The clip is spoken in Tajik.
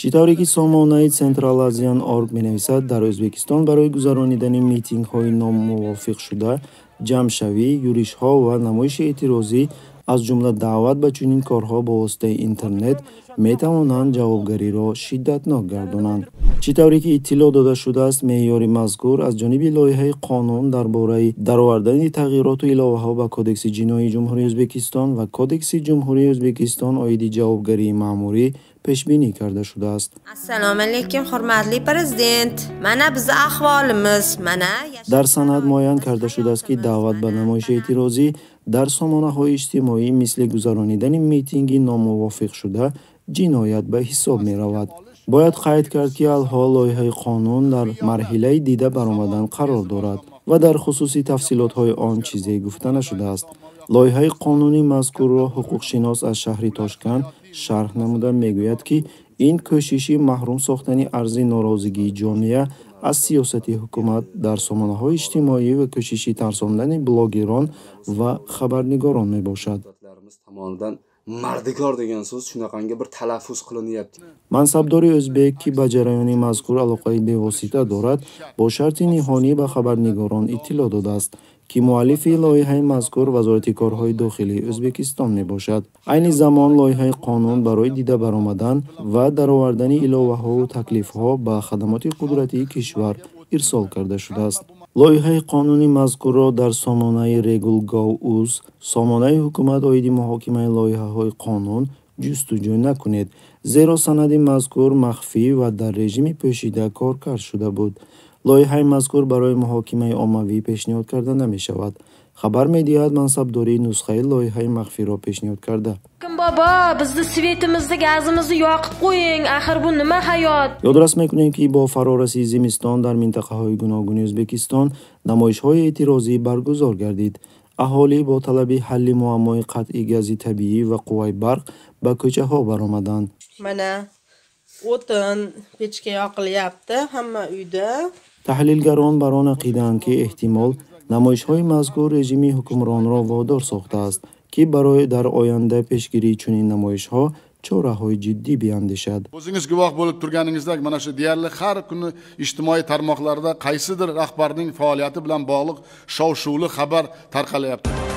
чӣ тавре ки сомонаи central asian org менависад дар o'zbekiston барои гузаронидани митингҳои номувофиқшуда ҷамъшавӣ юришҳо ва намоиши эътирозӣ аз ҷумла даъват ба чунин корҳо бо воситаи интернет метавонанд ҷавобгариро шиддатнок гардонанд. Чӣ тавре ки иттилоъ дода шудааст меъёри мазкур аз ҷониби лоиҳаи қонун дар бораи даровардани тағйироту иловаҳо ба кодекси ҷиноии ҷумҳурии o'zbekiston ва кодекси ҷумҳурии o'zbekiston оиди ҷавобгарии маъмурӣ пешбинӣ карда шудааст. Assalomu alaykum hurmatli prezident mana bizni ahvolimiz mana дар санад муайян карда шудааст ки даъват ба намоиши эътирозӣ дар сомонаҳои иҷтимоӣ мисли гузаронидани митинги номувофиқшуда ҷиноят ба ҳисоб меравад. Бояд қайд кард ки алҳол лоиҳаи қонун дар марҳилаи дида баромадан қарор дорад ва дар хусуси тафсилотҳои он чизе гуфта нашудааст лоиҳаи қонунӣ мазкурро ҳуқуқшинос аз шаҳри тошканд шарҳ намуда мегӯяд ки ин кӯшиши маҳрум сохтани арзи норозигии ҷомеа аз сиёсати ҳукумат дар сомонаҳои иҷтимоӣ ва кӯшиши тарсондани блогерон ва хабарнигорон мебошад мардикор деган сӯз шунақанга бир талаффуз қилиnyapti мансабдори o'zbek ки ба ҷараёни мазкур алоқаи бевосита дорад бо шарти ниҳонӣ ба хабарнигорон иттилоъ додааст ки муаллифи лоиҳаи мазкур вазорати корҳои дохилии o'zbekiston мебошад. Айни замон лоиҳаи қонун барои дида баромадан ва даровардани иловаҳову таклифҳо ба хадамоти қудратии кишвар ирсол карда шудааст лоиҳаи қонуни мазкурро дар сомонаи regulgov.uz сомонаи ҳукумат оиди муҳокимаи лоиҳаҳои қонун ҷустуҷӯ накунед зеро санади мазкур махфӣ ва дар режими пӯшида коркард шуда буд. Лоиҳаи мазкур барои муҳокимаи оммавӣ пешниҳод карда намешавад. Хабар медиҳад мансабдорӣ нусхаи лоиҳаи махфиро пешниҳод карда бобо бизни светимизни газимизни yoqib qo'ying axir bu nima hayot ёдрас мекунем ки бо фарораси зимистон дар минтақаҳои гуногуни o'zbekiston намоишҳои эътирозӣ баргузор гардид. Аҳолӣ бо талаби ҳалли муаммои қатъи гази табиӣ ва қувваи барқ ба кӯчаҳо баромаданд. Mana o'tin pechka yoqilyapti hamma uyda. Таҳлилгарон бар он ақидаанд ки эҳтимол намоишҳои мазкур режими ҳукмронро водор сохтааст ки барои дар оянда пешгирии чунин намоишҳо чораҳои ҷиддӣ биандешад o'zingiz guvoh bo'lib turganingizdek mana shu deyarli har kuni ijtimoiy tarmoqlarda qaysidir rahbarning faoliyati bilan bog'liq shov shuvli xabar tarqalyapti.